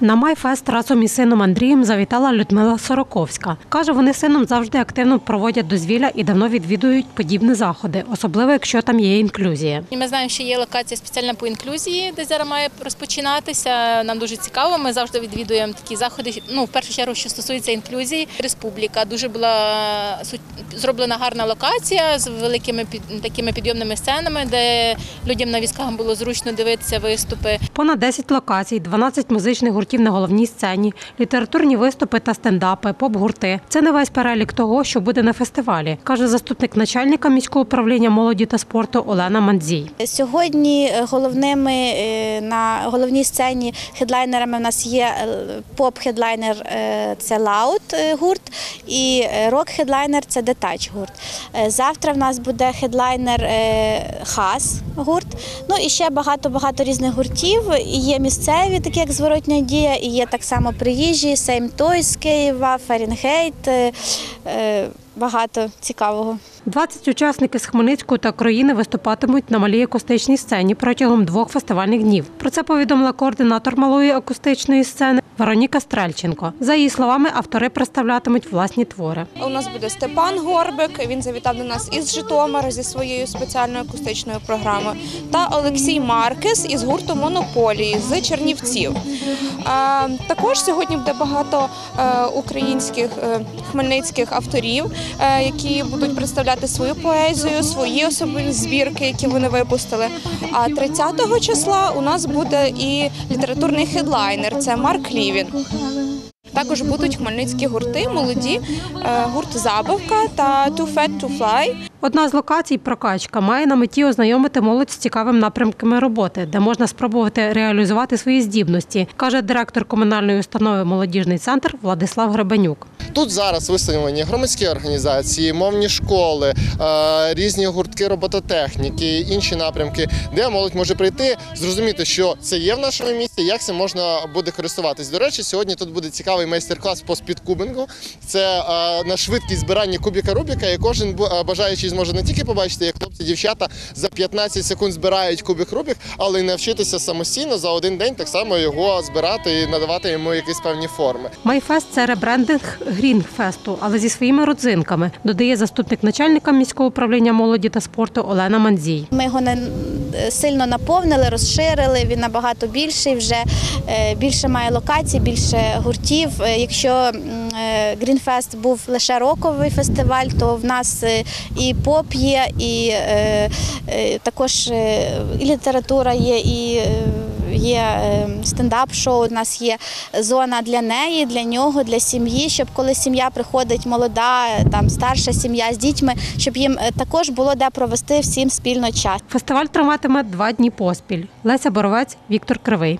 На Майфест разом із сином Андрієм завітала Людмила Сороковська. Каже, вони з сином завжди активно проводять дозвілля і давно відвідують подібні заходи, особливо якщо там є інклюзія. Ми знаємо, що є локація спеціальна по інклюзії, де зараз має розпочинатися. Нам дуже цікаво. Ми завжди відвідуємо такі заходи. Ну, в першу чергу, що стосується інклюзії. Республіка дуже була зроблена гарна локація з великими під- такими підйомними сценами, де людям на візках було зручно дивитися виступи. Понад 10 локацій, 12 музичних гуртів на головній сцені, літературні виступи та стендапи, поп-гурти. Це не весь перелік того, що буде на фестивалі, каже заступник начальника міського управління молоді та спорту Олена Мандзій. Сьогодні е, головними е, на головній сцені хедлайнерами в нас є е, поп-хедлайнер це LAUD гурт і рок-хедлайнер це Detach гурт. Завтра в нас буде хедлайнер Хас гурт. Ну і ще багато-багато різних гуртів. Є місцеві, такі як зворотня дія, і є так само приїжджі, Same Toy з Києва, Фаренгейт. е, е, Багато цікавого. 20 учасників з Хмельницького та країни виступатимуть на малій акустичній сцені протягом двох фестивальних днів. Про це повідомила координатор малої акустичної сцени Вероніка Стрельченко. За її словами, автори представлятимуть власні твори. У нас буде Степан Горбик. Він завітав до нас із Житомира зі своєю спеціальною акустичною програмою. Та Олексій Маркес із гурту Монополії з Чернівців. Також сьогодні буде багато е, українських е, хмельницьких авторів, е, які будуть представляти свою поезію, свої особливі збірки, які вони випустили. А 30 числа у нас буде і літературний хедлайнер. Це Марк Лівін. Також будуть хмельницькі гурти, молоді, е, гурт Забавка та Too Fat to Fly. Одна з локацій прокачка має на меті ознайомити молодь з цікавими напрямками роботи, де можна спробувати реалізувати свої здібності, каже директор комунальної установи Молодіжний центр Владислав Гребенюк. Тут зараз виставлені громадські організації, мовні школи, е, різні гуртки робототехніки, інші напрямки, де молодь може прийти, зрозуміти, що це є в нашому місті, як це можна буде користуватись. До речі, сьогодні тут буде цікавий майстер-клас по спідкубингу. Це е, на швидкість збирання кубіка Рубіка, і кожен бу- бажаючий зможе не тільки побачити, як хлопці, дівчата за 15 секунд збирають кубик Рубік, але й навчитися самостійно за один день так само його збирати і надавати йому якісь певні форми. My fest це ребрендинг Грінфесту, але зі своїми родзинками, додає заступник начальника міського управління молоді та спорту Олена Мандзій. Ми його не сильно наповнили, розширили. Він набагато більший. Вже е, більше має локацій, більше гуртів. Е, Якщо е, був лише роковий фестиваль, то в нас і поп є, і е, е, також е, і література є, і є стендап-шоу. У нас є зона для неї, для нього, для сім'ї, щоб коли сім'я приходить молода, там старша сім'я з дітьми, щоб їм також було де провести всім спільно час. Фестиваль триватиме два дні поспіль. Леся Боровець, Віктор Кривий.